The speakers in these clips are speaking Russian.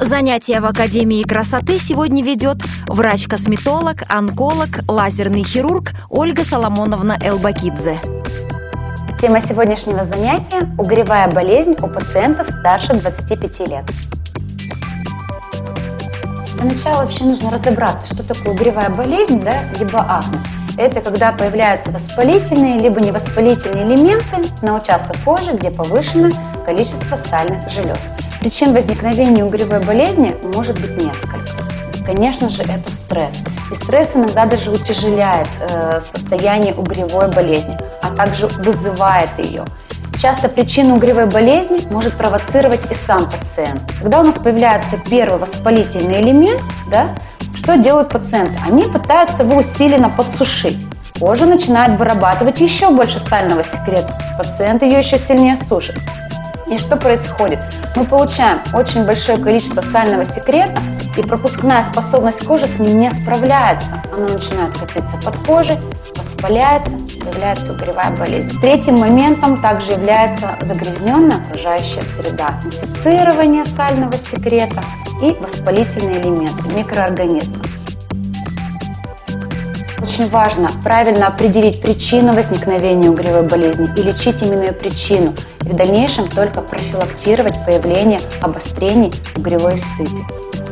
Занятия в Академии красоты сегодня ведет врач-косметолог, онколог, лазерный хирург Ольга Соломоновна Элбакидзе. Тема сегодняшнего занятия – угревая болезнь у пациентов старше 25 лет. Для начала вообще нужно разобраться, что такое угревая болезнь, да, либо акне. Это когда появляются воспалительные либо невоспалительные элементы на участках кожи, где повышено количество сальных желез. Причин возникновения угревой болезни может быть несколько. Конечно же, это стресс. И стресс иногда даже утяжеляет э, состояние угревой болезни, а также вызывает ее. Часто причину угревой болезни может провоцировать и сам пациент. Когда у нас появляется первый воспалительный элемент, да, что делают пациенты? Они пытаются его усиленно подсушить. Кожа начинает вырабатывать еще больше сального секрета. Пациент ее еще сильнее сушит. И что происходит? Мы получаем очень большое количество сального секрета, и пропускная способность кожи с ним не справляется. Она начинает копиться под кожей, воспаляется, появляется угревая болезнь. Третьим моментом также является загрязненная окружающая среда, инфицирование сального секрета и воспалительные элементы, микроорганизмы. Очень важно правильно определить причину возникновения угревой болезни и лечить именно ее причину, и в дальнейшем только профилактировать появление обострений угревой сыпи.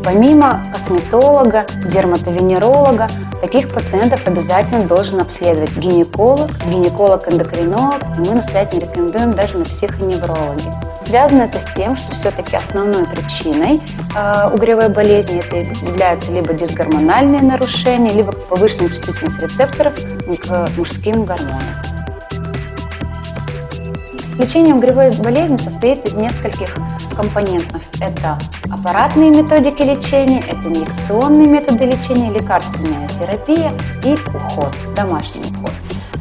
Помимо косметолога, дерматовенеролога, таких пациентов обязательно должен обследовать гинеколог, гинеколог-эндокринолог, и мы настоятельно рекомендуем даже на психоневрологи. Связано это с тем, что все-таки основной причиной э, угревой болезни это являются либо дисгормональные нарушения, либо повышенная чувствительность рецепторов к мужским гормонам. Лечение угревой болезни состоит из нескольких компонентов. Это аппаратные методики лечения, это инъекционные методы лечения, лекарственная терапия и уход, домашний уход.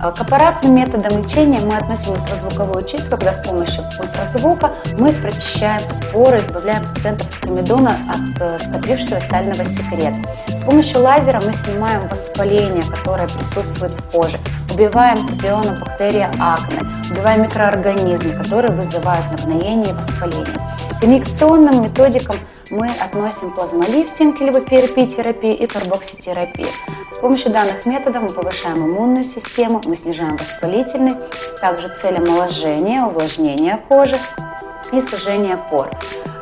Э, к аппаратным методам лечения мы относим ультразвуковую чистку, когда с помощью ультразвука мы прочищаем поры, избавляем пациентов от комедона от э, скопившегося сального секрета. С помощью лазера мы снимаем воспаление, которое присутствует в коже, убиваем бактерии акне, убиваем микроорганизмы, которые вызывают нагноение и воспаление. К инъекционным методикам мы относим плазмолифтинг, либо PRP-терапию и карбокситерапию. С помощью данных методов мы повышаем иммунную систему, мы снижаем воспалительный, также цель омоложения, увлажнения кожи и сужения пор.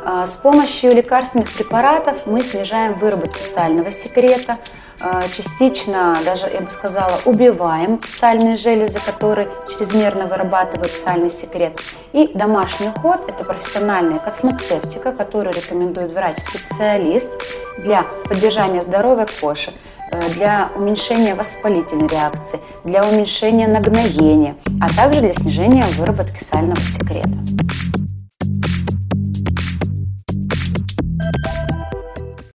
А, с помощью лекарственных препаратов мы снижаем выработку сального секрета, частично, даже я бы сказала, убиваем сальные железы, которые чрезмерно вырабатывают сальный секрет. И домашний уход – это профессиональная космоцевтика, которую рекомендует врач-специалист для поддержания здоровой кожи э, для уменьшения воспалительной реакции, для уменьшения нагноения, а также для снижения выработки сального секрета.